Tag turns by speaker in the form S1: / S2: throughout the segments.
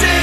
S1: is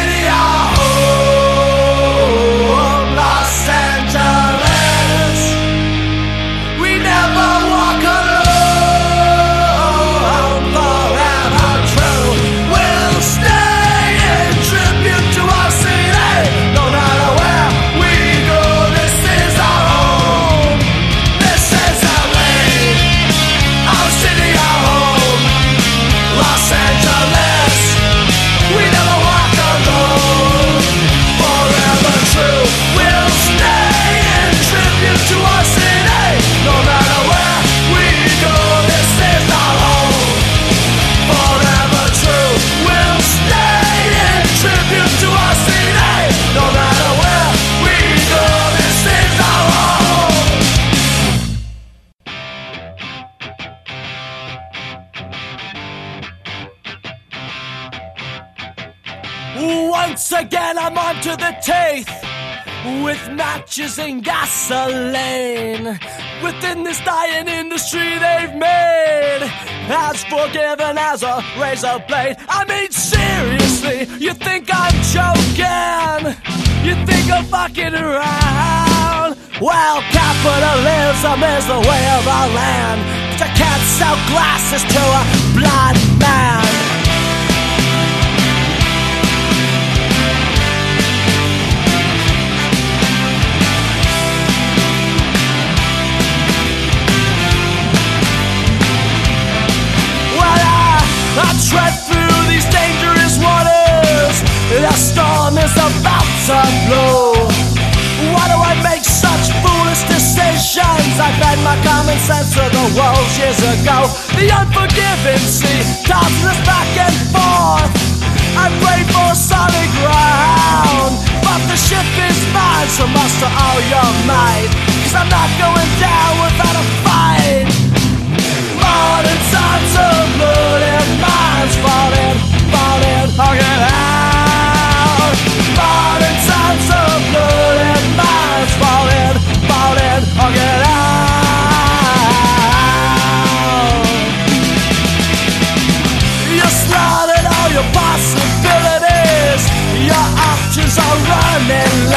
S1: and gasoline. Within this dying industry they've made, as forgiven as a razor blade. I mean, seriously, you think I'm joking? You think I'm fucking around? Well, capitalism is the way of our land. But you can't sell glasses to a blind man. I, tread through these dangerous waters. The storm is about to blow. Why do I make such foolish decisions? I fed my common sense to the wolves years ago. The unforgiving sea tosses us back and forth. I pray for solid ground. But the ship is mine, so muster all your might. Cause I'm not going down without a fight. Modern times of blood minds falling, falling, I'll get out. Modern times of blood and minds falling, falling, I'll get out. You slaughtered all your possibilities. Your options are running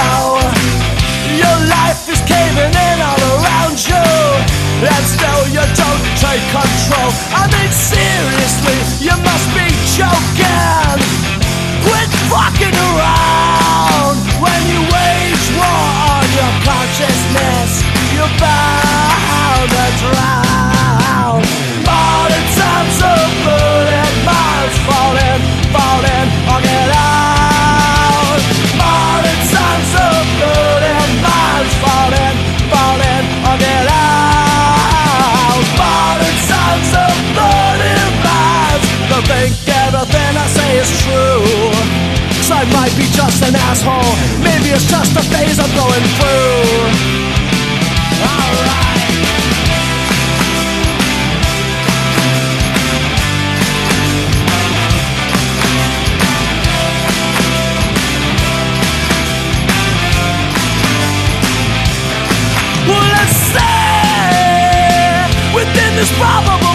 S1: might be just an asshole. Maybe it's just a phase I'm going through. Alright. Well, let's say within this probable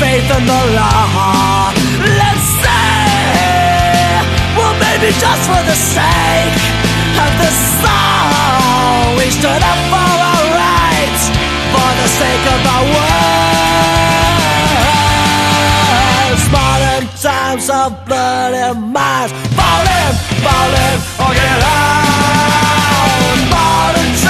S1: faith in the law. Let's say, well, maybe just for the sake of the song, we stood up for our rights, for the sake of our words. Modern times of blood and minds falling, falling, or get out. Modern times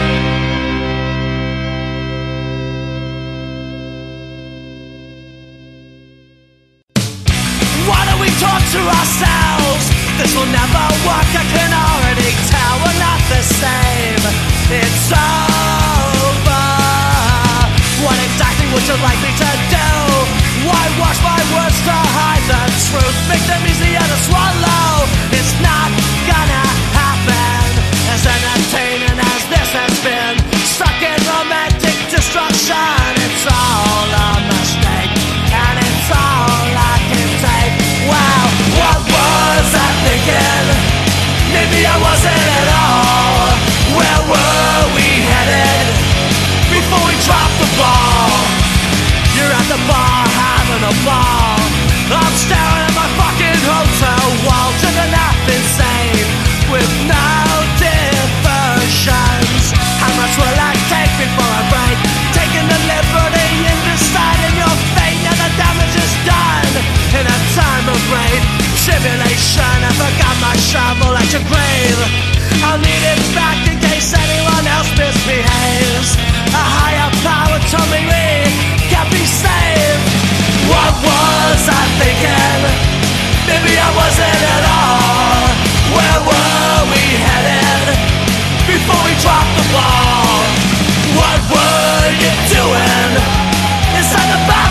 S1: exactly would you like me to do? Why wash my words to hide the truth? Make them easier to swallow. It's not gonna happen. As entertaining as this has been, stuck in romantic destruction. It's all a mistake, and it's all I can take. Wow, what was I thinking? Maybe I wasn't at all. Where were we headed before we dropped the ball? fall. I'm staring at my fucking hotel wall Driven up insane with no diversions. How much will I take before I break? Taking the liberty in deciding your fate Now the damage is done in a time of rain Simulation, I forgot my shovel at your grave. I'll need it back in case anyone else misbehaves. I'm thinking Maybe I wasn't at all. Where were we headed Before we dropped the ball? What were you doing Inside the box?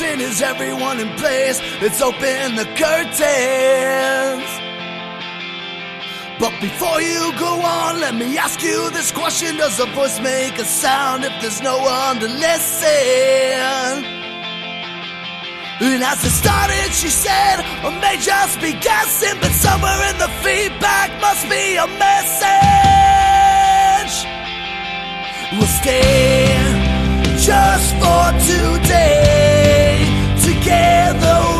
S1: Is everyone in place? Let's open the curtains. But before you go on, let me ask you this question Does a voice make a sound if there's no one to listen? And as it started, she said, I may just be guessing, but somewhere in the feedback must be a message. We'll stay just for today. together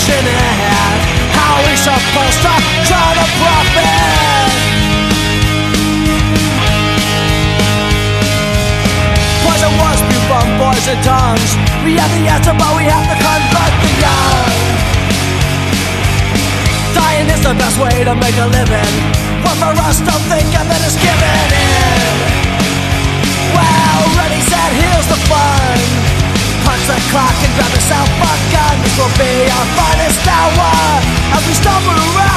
S1: passionate How we supposed to try to profit? Poison words spew from poison tongues We have the answer but we have to convert the young Dying is the best way to make a living. But for us to think of it as giving in. Well, ready, set, here's the fun. Punch the clock and grab yourself up will be our finest hour, as we stumble around.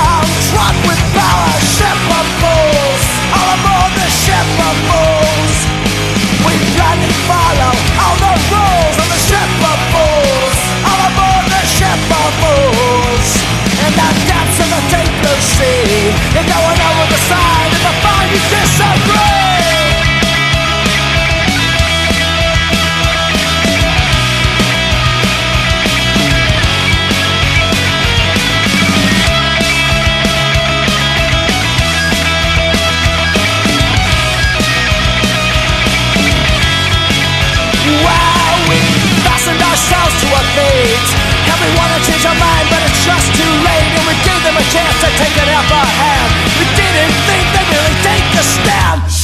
S1: change our mind, but it's just too late. And we gave them a chance to take it out our hand. We didn't think they'd really take the stand.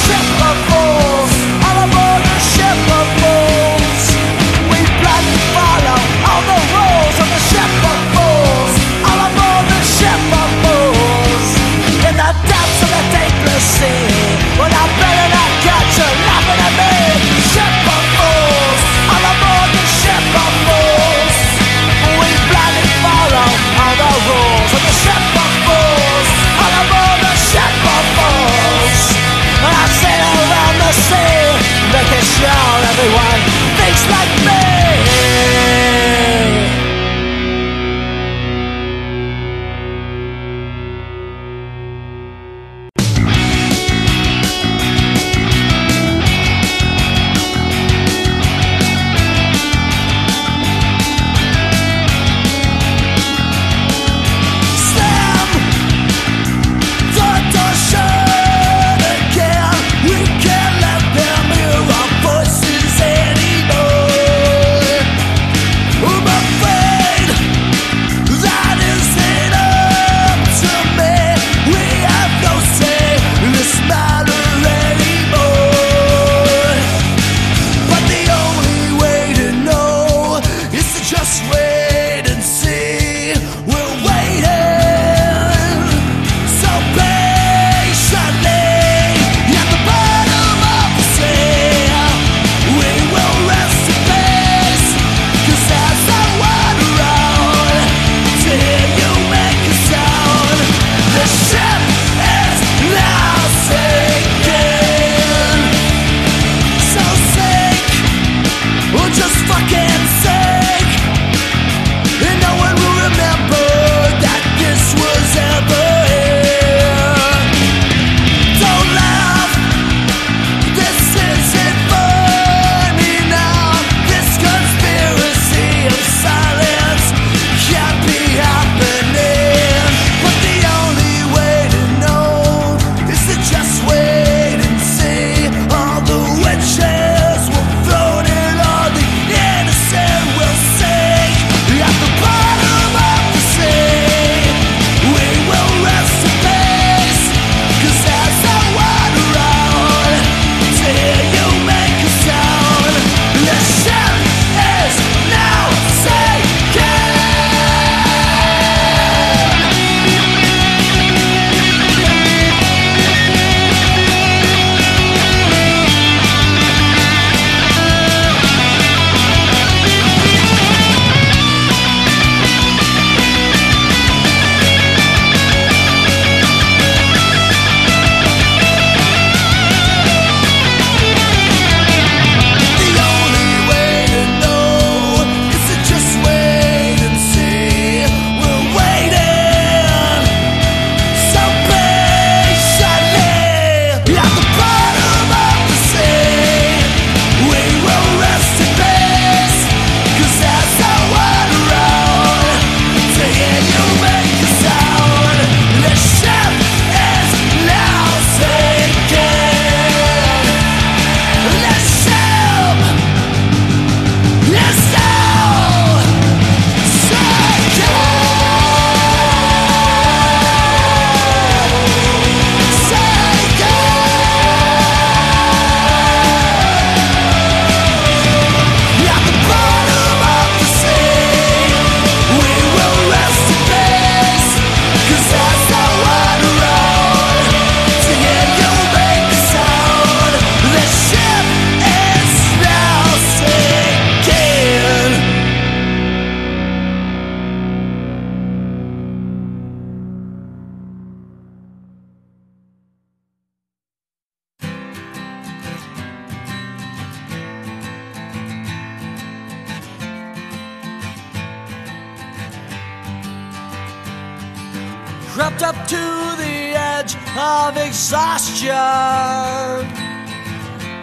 S1: vision.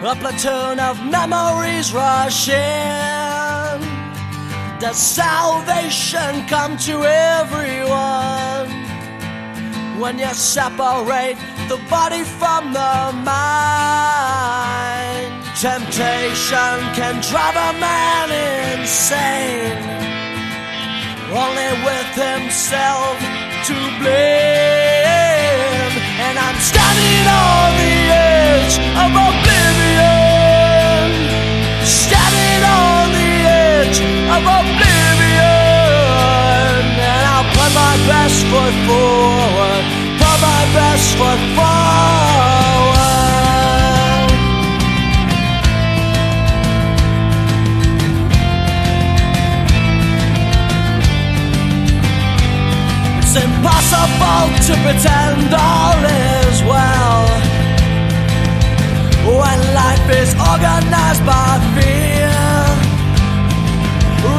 S1: A platoon of memories rushing. Does salvation come to everyone? When you separate the body from the mind, temptation can drive a man insane. Only with himself to blame. I'm standing on the edge of oblivion. Standing on the edge of oblivion. And I'll put my best foot forward. Put my best foot forward. Impossible to pretend all is is organized by fear.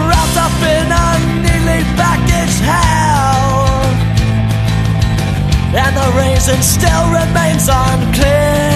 S1: Wrapped up in a neatly packaged hell. And the reason still remains unclear.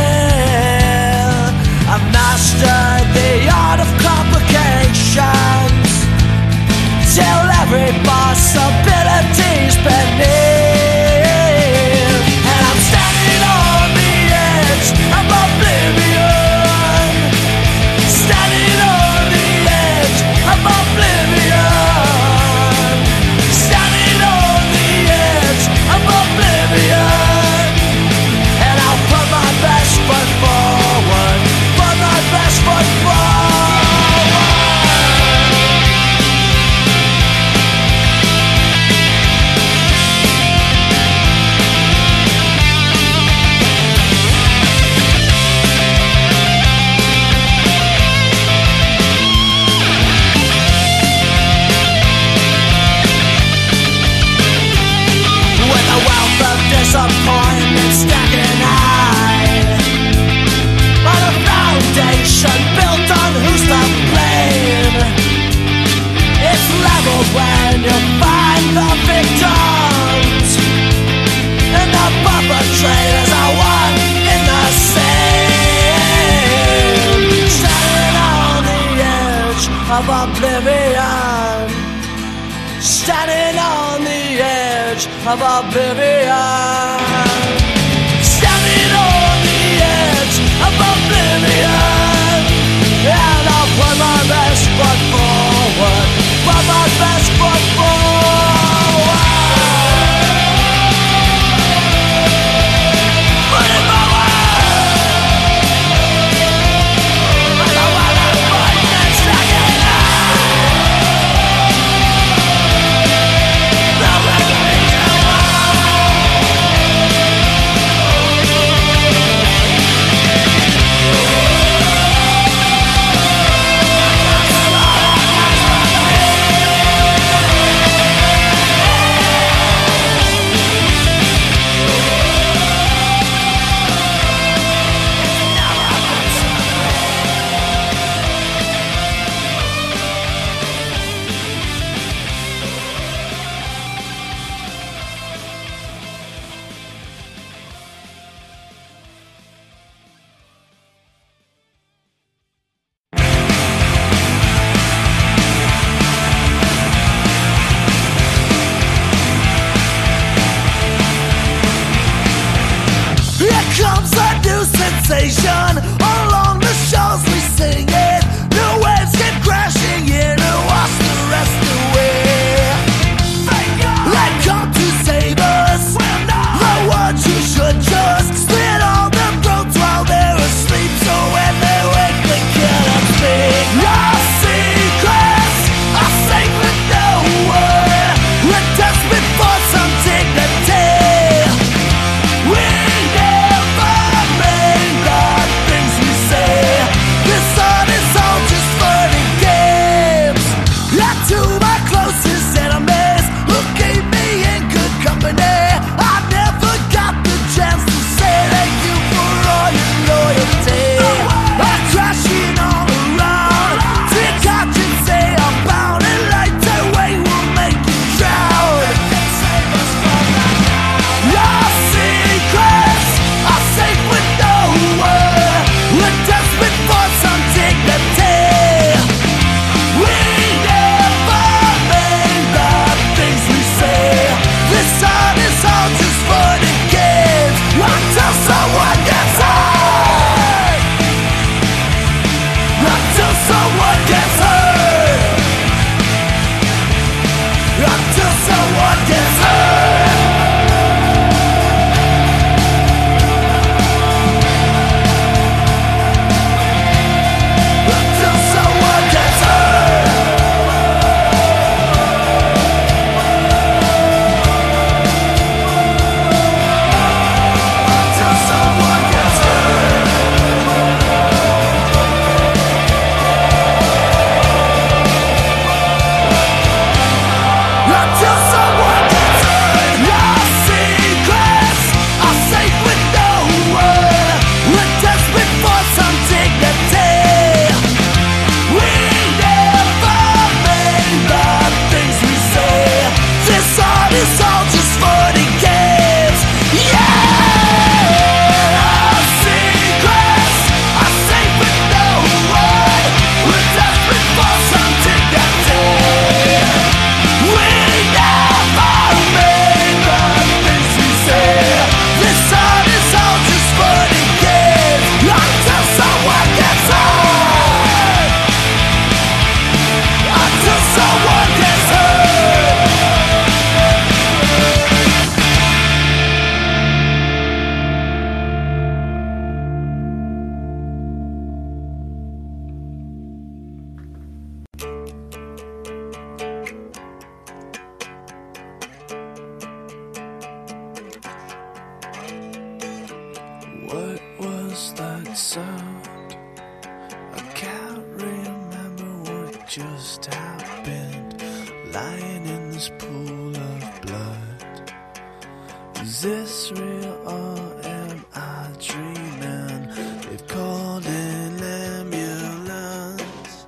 S1: Real or am I dreaming? They've called an ambulance.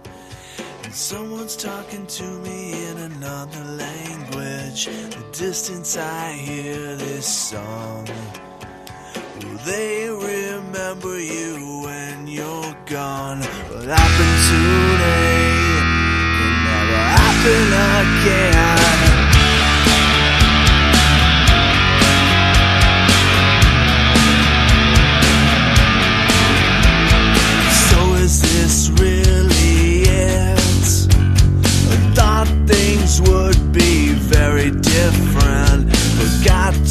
S1: And someone's talking to me in another language. The distance I hear this song. Will they remember you when you're gone? What happened today can never happen again.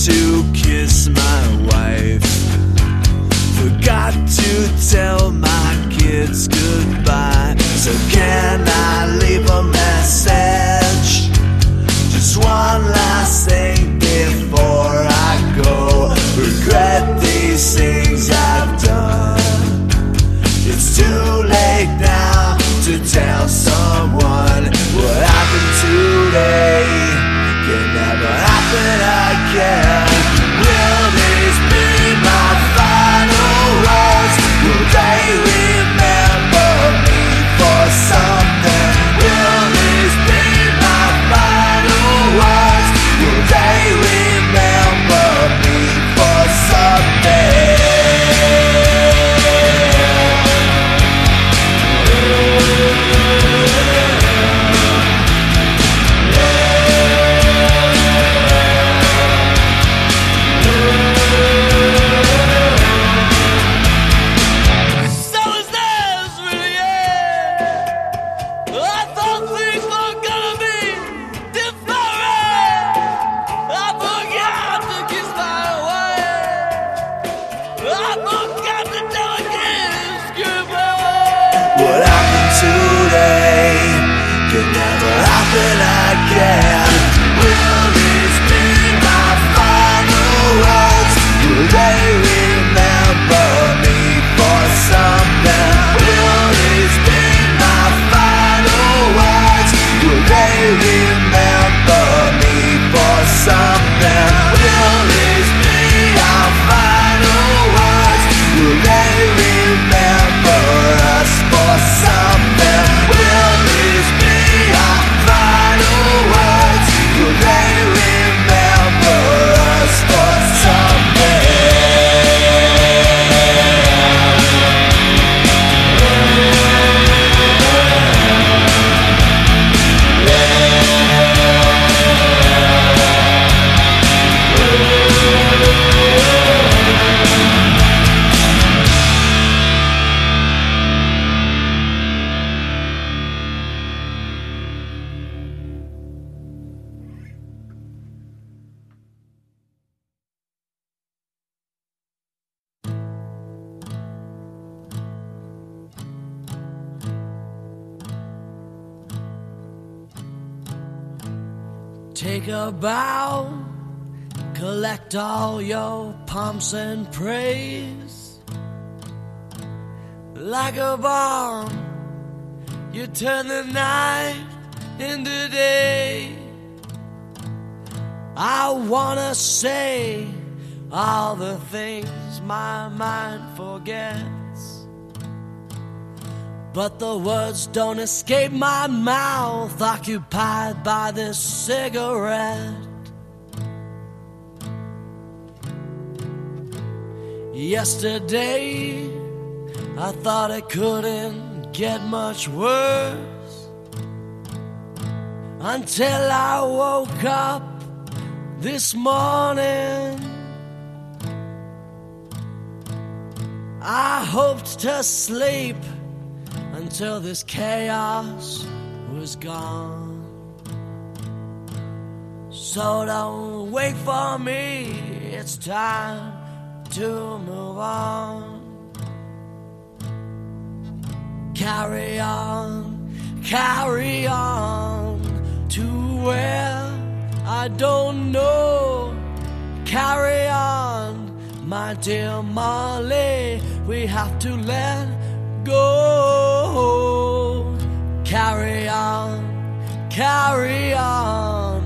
S1: To kiss my wife. Forgot to tell my kids goodbye. So can I leave a
S2: bow, collect all your pomps and praise. Like a bomb, you turn the night into day. I wanna say all the things my mind forgets. But the words don't escape my mouth, occupied by this cigarette. Yesterday, I thought it couldn't get much worse until I woke up this morning. I hoped to sleep until this chaos was gone. So don't wait for me, it's time to move on. Carry on, carry on to where I don't know. Carry on, my dear Molly,
S1: we have to let go. Carry on, carry on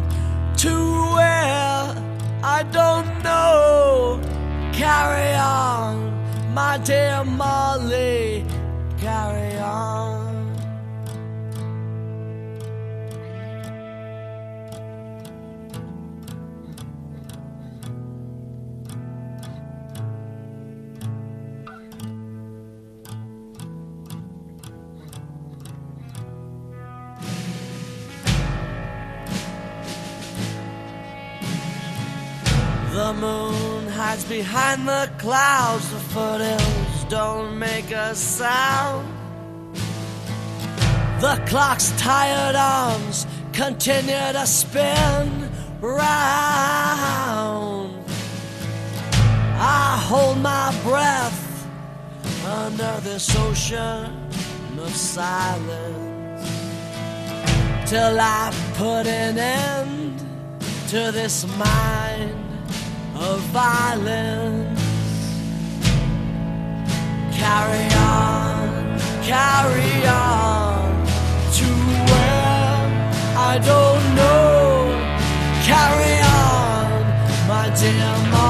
S1: to where I don't know. Carry on, my dear Molly, carry on. The moon hides behind the clouds, the foothills don't make a sound. The clock's tired arms continue to spin round. I hold my breath under this ocean of silence till I put an end to this mind of violence. Carry on, carry on to where I don't know. Carry on, my dear. Mom.